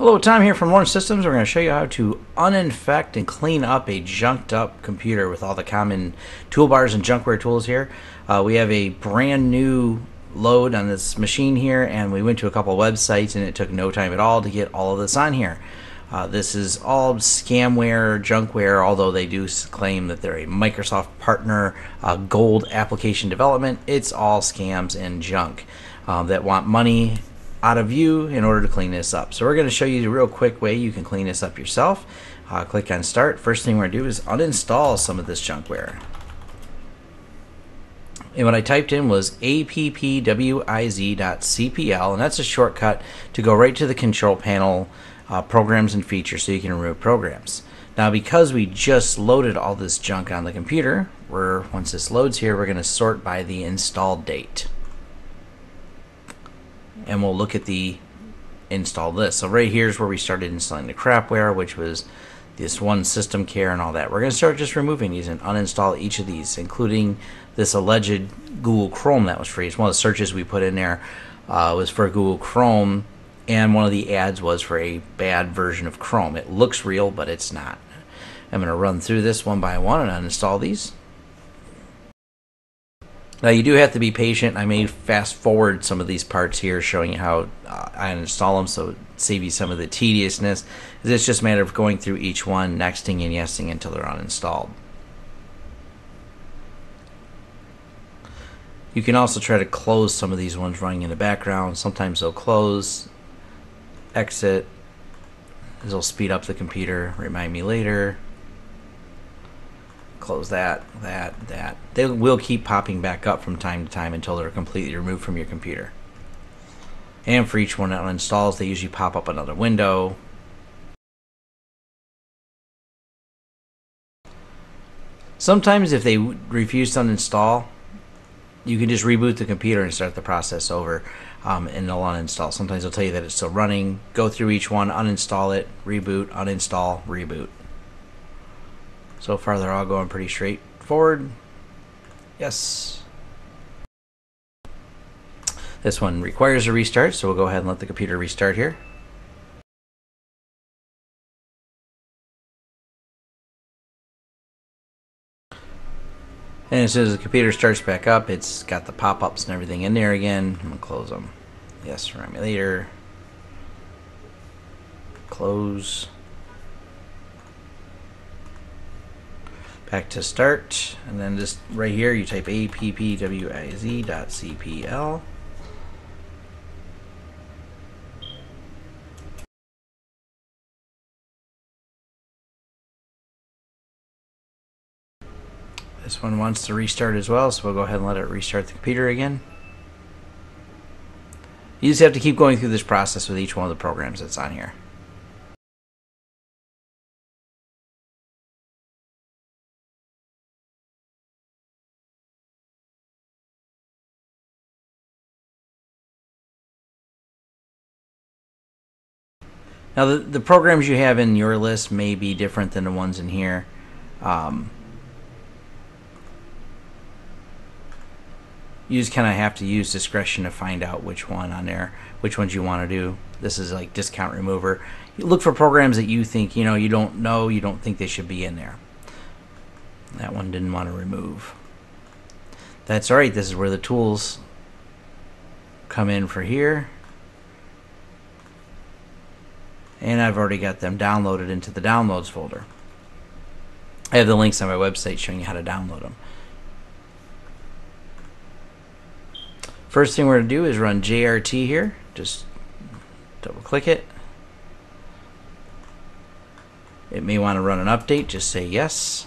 Hello, Tom here from Lawrence Systems. We're going to show you how to uninfect and clean up a junked up computer with all the common toolbars and junkware tools here. Uh, we have a brand new load on this machine here and we went to a couple websites and it took no time at all to get all of this on here. Uh, this is all scamware, junkware, although they do claim that they're a Microsoft partner, uh, gold application development. It's all scams and junk uh, that want money out of you in order to clean this up. So we're going to show you a real quick way you can clean this up yourself. Uh, click on start. First thing we're going to do is uninstall some of this junkware. And what I typed in was appwiz.cpl, and that's a shortcut to go right to the control panel uh, programs and features so you can remove programs. Now because we just loaded all this junk on the computer, we're, once this loads here, we're going to sort by the install date and we'll look at the install list. So right here is where we started installing the crapware, which was this one system care and all that. We're going to start just removing these and uninstall each of these, including this alleged Google Chrome that was free. It's one of the searches we put in there uh, was for Google Chrome, and one of the ads was for a bad version of Chrome. It looks real, but it's not. I'm going to run through this one by one and uninstall these. Now you do have to be patient. I may fast forward some of these parts here showing you how uh, I install them so save you some of the tediousness. It's just a matter of going through each one, nexting and yesing until they're uninstalled. You can also try to close some of these ones running in the background. Sometimes they'll close, exit, this will speed up the computer, remind me later close that, that, that. They will keep popping back up from time to time until they're completely removed from your computer. And for each one that uninstalls, they usually pop up another window. Sometimes if they refuse to uninstall, you can just reboot the computer and start the process over um, and they'll uninstall. Sometimes they'll tell you that it's still running. Go through each one, uninstall it, reboot, uninstall, reboot. So far they're all going pretty straightforward. Yes. This one requires a restart, so we'll go ahead and let the computer restart here. And as soon as the computer starts back up, it's got the pop-ups and everything in there again. I'm to close them. Yes, remind me later. Close. Back to start and then just right here you type appwiz.cpl This one wants to restart as well, so we'll go ahead and let it restart the computer again. You just have to keep going through this process with each one of the programs that's on here. Now, the, the programs you have in your list may be different than the ones in here. Um, you just kind of have to use discretion to find out which one on there, which ones you want to do. This is like discount remover. You look for programs that you think, you know, you don't know, you don't think they should be in there. That one didn't want to remove. That's alright, this is where the tools come in for here and I've already got them downloaded into the downloads folder. I have the links on my website showing you how to download them. First thing we're going to do is run JRT here. Just double click it. It may want to run an update. Just say yes.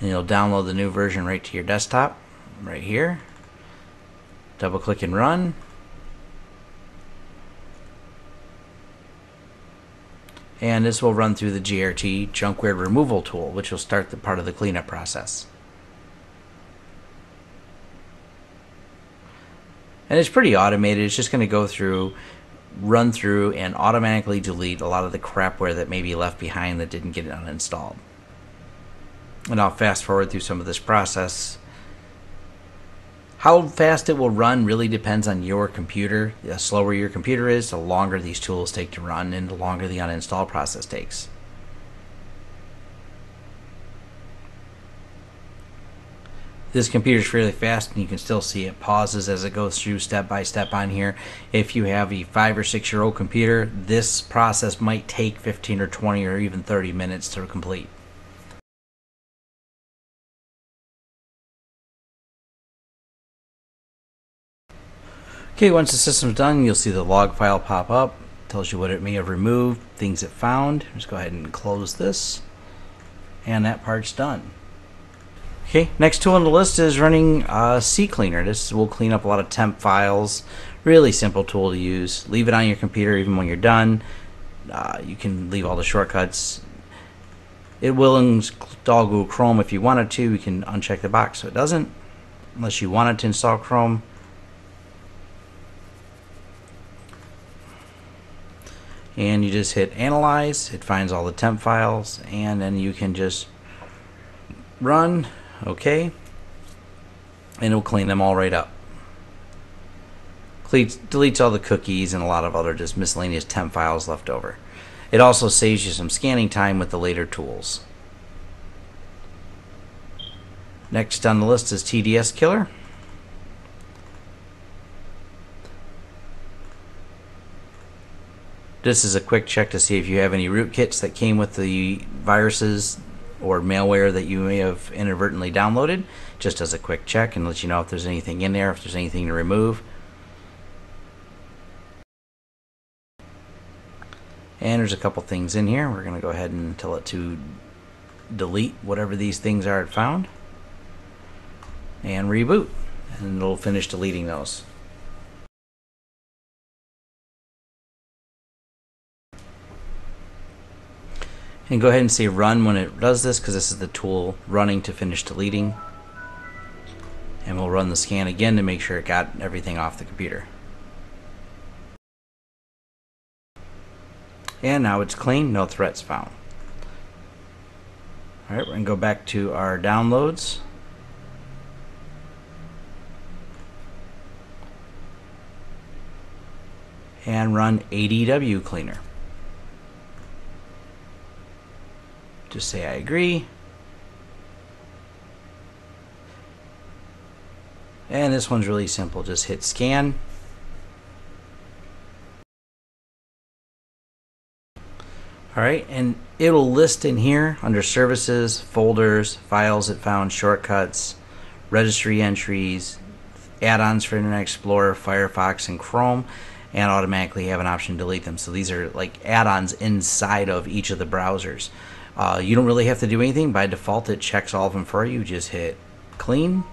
And you'll download the new version right to your desktop right here. Double click and run. And this will run through the JRT junkware removal tool, which will start the part of the cleanup process. And it's pretty automated. It's just going to go through, run through, and automatically delete a lot of the crapware that may be left behind that didn't get uninstalled. And I'll fast forward through some of this process How fast it will run really depends on your computer. The slower your computer is, the longer these tools take to run and the longer the uninstall process takes. This computer is fairly fast and you can still see it pauses as it goes through step by step on here. If you have a five or six year old computer, this process might take 15 or 20 or even 30 minutes to complete. Okay, once the system's done, you'll see the log file pop up. Tells you what it may have removed, things it found. Just go ahead and close this. And that part's done. Okay, next tool on the list is running uh, CCleaner. This will clean up a lot of temp files. Really simple tool to use. Leave it on your computer even when you're done. Uh, you can leave all the shortcuts. It will install Google Chrome if you wanted to. You can uncheck the box so it doesn't, unless you wanted to install Chrome. And you just hit analyze it finds all the temp files and then you can just run okay? And it'll clean them all right up. Deletes all the cookies and a lot of other just miscellaneous temp files left over. It also saves you some scanning time with the later tools. Next on the list is TDS killer This is a quick check to see if you have any rootkits that came with the viruses or malware that you may have inadvertently downloaded. Just as a quick check and let you know if there's anything in there, if there's anything to remove. And there's a couple things in here. We're going to go ahead and tell it to delete whatever these things are it found. And reboot. And it'll finish deleting those. And go ahead and say run when it does this because this is the tool running to finish deleting. And we'll run the scan again to make sure it got everything off the computer. And now it's clean, no threats found. Alright, we're going to go back to our downloads. And run ADW cleaner. Just say I agree. And this one's really simple. Just hit scan. Alright, and it'll list in here under services, folders, files it found, shortcuts, registry entries, add-ons for Internet Explorer, Firefox, and Chrome, and automatically have an option to delete them. So these are like add-ons inside of each of the browsers. Uh, you don't really have to do anything. By default, it checks all of them for you. Just hit clean.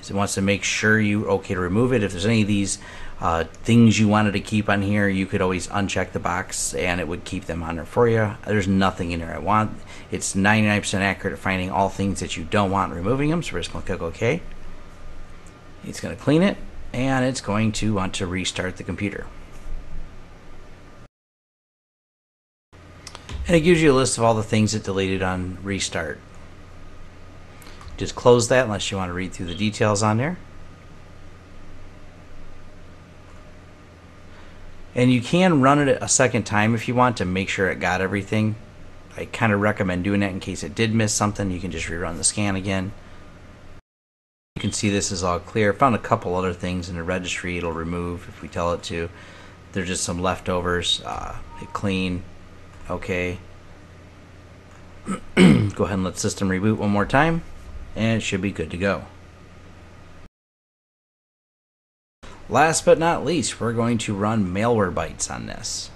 It wants to make sure you're okay to remove it. If there's any of these uh, things you wanted to keep on here, you could always uncheck the box and it would keep them on there for you. There's nothing in there I want. It's 99% accurate at finding all things that you don't want removing them. So we're just going to click OK. It's going to clean it and it's going to want to restart the computer. And it gives you a list of all the things it deleted on restart. Just close that unless you want to read through the details on there. And you can run it a second time if you want to make sure it got everything. I kind of recommend doing that in case it did miss something. You can just rerun the scan again. You can see this is all clear. Found a couple other things in the registry it'll remove if we tell it to. There's just some leftovers. Uh, hit clean. Okay. go ahead and let system reboot one more time and it should be good to go. Last but not least, we're going to run Malwarebytes on this.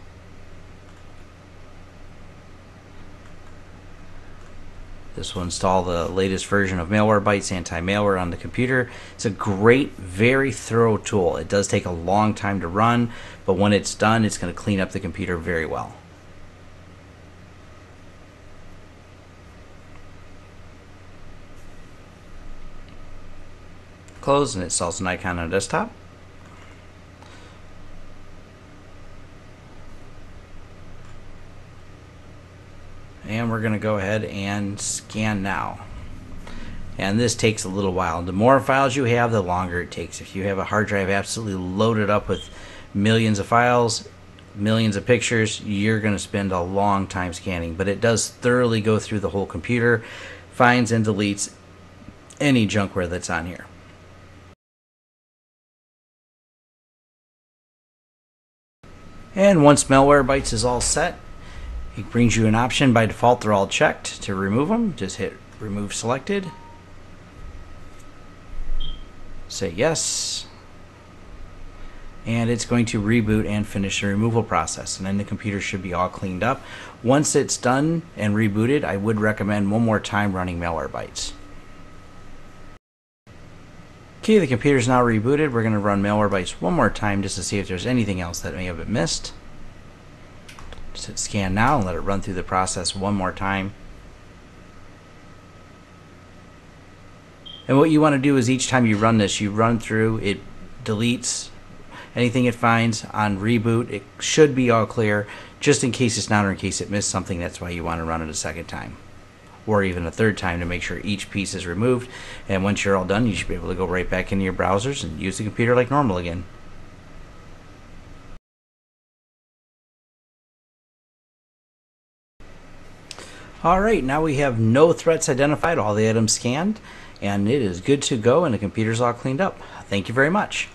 This will install the latest version of Malwarebytes anti-malware on the computer. It's a great, very thorough tool. It does take a long time to run, but when it's done, it's going to clean up the computer very well. Close and it installs an icon on desktop. And we're going to go ahead and scan now. And this takes a little while. The more files you have, the longer it takes. If you have a hard drive absolutely loaded up with millions of files, millions of pictures, you're going to spend a long time scanning. But it does thoroughly go through the whole computer, finds and deletes any junkware that's on here. And once Malwarebytes is all set, it brings you an option. By default, they're all checked. To remove them, just hit remove selected. Say yes. And it's going to reboot and finish the removal process. And then the computer should be all cleaned up. Once it's done and rebooted, I would recommend one more time running Malwarebytes. Okay, the computer's now rebooted. We're going to run Malwarebytes one more time just to see if there's anything else that may have been missed. Just hit scan now and let it run through the process one more time. And what you want to do is each time you run this, you run through, it deletes anything it finds on reboot. It should be all clear, just in case it's not or in case it missed something. That's why you want to run it a second time or even a third time to make sure each piece is removed. And once you're all done, you should be able to go right back into your browsers and use the computer like normal again. Alright, now we have no threats identified, all the items scanned, and it is good to go and the computer's all cleaned up. Thank you very much.